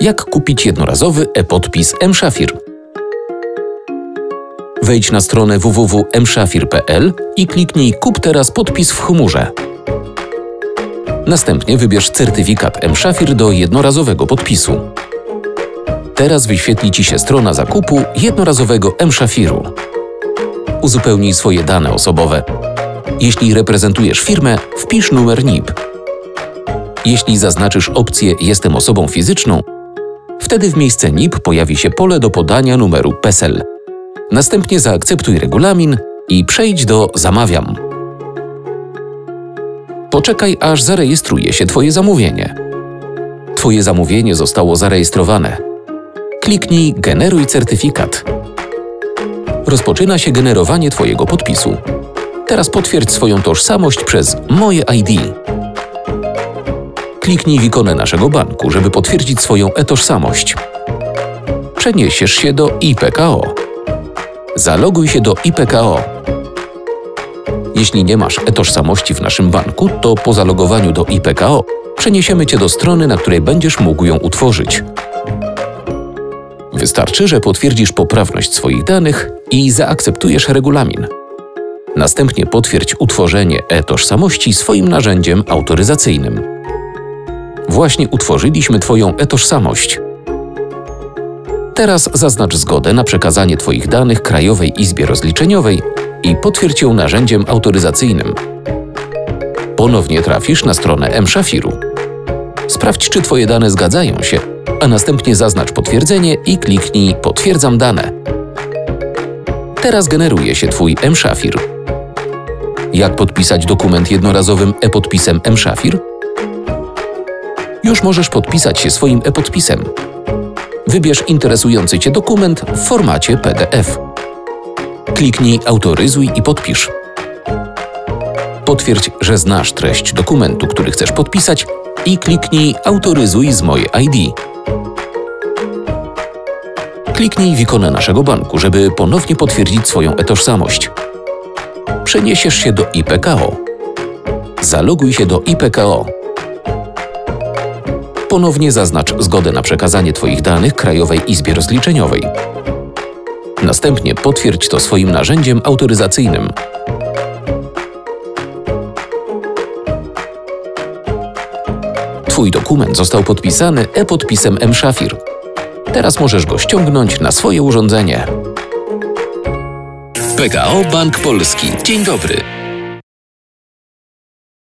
Jak kupić jednorazowy e-podpis mShafir? Wejdź na stronę www.mshafir.pl i kliknij Kup teraz podpis w chmurze. Następnie wybierz certyfikat mShafir do jednorazowego podpisu. Teraz wyświetli Ci się strona zakupu jednorazowego mShafiru. Uzupełnij swoje dane osobowe. Jeśli reprezentujesz firmę, wpisz numer NIP. Jeśli zaznaczysz opcję Jestem osobą fizyczną, wtedy w miejsce NIP pojawi się pole do podania numeru PESEL. Następnie zaakceptuj regulamin i przejdź do Zamawiam. Poczekaj, aż zarejestruje się Twoje zamówienie. Twoje zamówienie zostało zarejestrowane. Kliknij Generuj certyfikat. Rozpoczyna się generowanie Twojego podpisu. Teraz potwierdź swoją tożsamość przez Moje ID. Kliknij w ikonę naszego banku, żeby potwierdzić swoją e-tożsamość. Przeniesiesz się do IPKO. Zaloguj się do IPKO. Jeśli nie masz e-tożsamości w naszym banku, to po zalogowaniu do IPKO przeniesiemy Cię do strony, na której będziesz mógł ją utworzyć. Wystarczy, że potwierdzisz poprawność swoich danych i zaakceptujesz regulamin. Następnie potwierdź utworzenie e-tożsamości swoim narzędziem autoryzacyjnym. Właśnie utworzyliśmy Twoją e-tożsamość. Teraz zaznacz zgodę na przekazanie Twoich danych Krajowej Izbie Rozliczeniowej i potwierdź ją narzędziem autoryzacyjnym. Ponownie trafisz na stronę mShafiru. Sprawdź, czy Twoje dane zgadzają się, a następnie zaznacz potwierdzenie i kliknij Potwierdzam dane. Teraz generuje się Twój mShafir. Jak podpisać dokument jednorazowym e-podpisem mShafir? Już możesz podpisać się swoim e-podpisem. Wybierz interesujący Cię dokument w formacie PDF. Kliknij Autoryzuj i podpisz. Potwierdź, że znasz treść dokumentu, który chcesz podpisać i kliknij Autoryzuj z moje ID. Kliknij w ikonę naszego banku, żeby ponownie potwierdzić swoją e-tożsamość. Przeniesiesz się do IPKO. Zaloguj się do IPKO. Ponownie zaznacz zgodę na przekazanie Twoich danych Krajowej Izbie Rozliczeniowej. Następnie potwierdź to swoim narzędziem autoryzacyjnym. Twój dokument został podpisany e-podpisem mShafir. Teraz możesz go ściągnąć na swoje urządzenie. PKO Bank Polski. Dzień dobry.